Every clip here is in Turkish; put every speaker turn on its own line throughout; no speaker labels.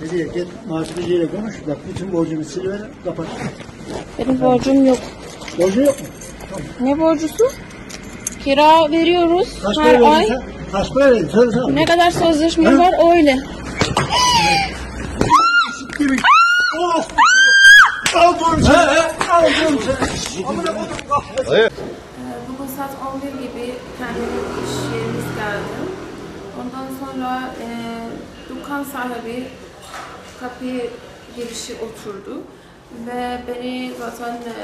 Dedi git maaşlıcıyla konuş. Bak bütün borcunu siliver kapat.
Benim borcum yok.
Borcu yok mu?
Ne borcusu? Kira veriyoruz
Kaç
her
para
ay.
verdin sen? Kaç para verdin? Söyle sana.
Ne kadar sözleşme var öyle.
Gibi. Oh! Al diyorum seni. Al. Amına koydum.
Ee, Bugün saat 11 gibi kendi iş yerimiz geldi. Ondan sonra e, dükkan sahibi kapı girişi oturdu ve beni zaten e,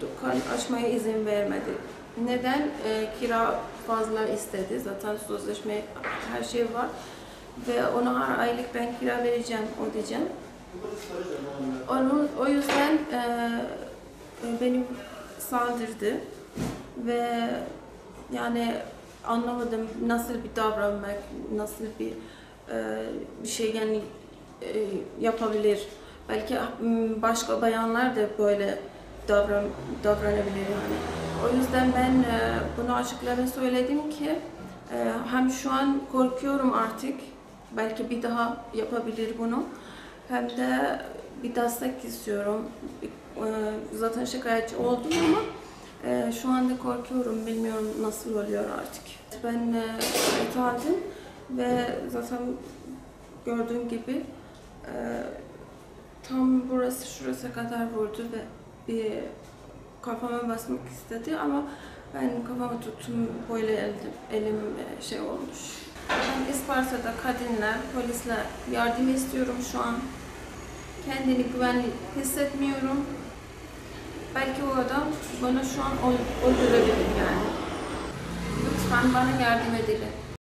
dükkan açmaya izin vermedi. Neden? E, kira fazla istedi. Zaten sözleşme her şey var. Ve ona her aylık ben kira vereceğim, ödeyeceğim. Onu, o yüzden e, benim saldırdı ve yani anlamadım nasıl bir davranmak, nasıl bir e, bir şey yani e, yapabilir. Belki m, başka bayanlar da böyle davran davranabilir yani. O yüzden ben e, bunu açıklara söyledim ki e, hem şu an korkuyorum artık belki bir daha yapabilir bunu hem de bir destek istiyorum. Zaten şikayetçi oldum ama şu anda korkuyorum. Bilmiyorum nasıl oluyor artık. Ben e, ve zaten gördüğüm gibi e, tam burası şurası kadar vurdu ve bir kafama basmak istedi ama ben kafamı tuttum böyle elim, elim e, şey olmuş. Ben Isparta'da kadınlar, polisler yardım istiyorum şu an. Kendini güvenli hissetmiyorum. Belki o adam bana şu an öl- öldürebilir yani. Lütfen bana yardım edin.